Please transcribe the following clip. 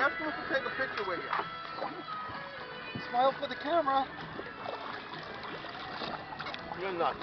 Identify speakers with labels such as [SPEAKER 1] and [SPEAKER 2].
[SPEAKER 1] They asked him to take a picture with you.
[SPEAKER 2] Smile for the camera.
[SPEAKER 1] You're nuts.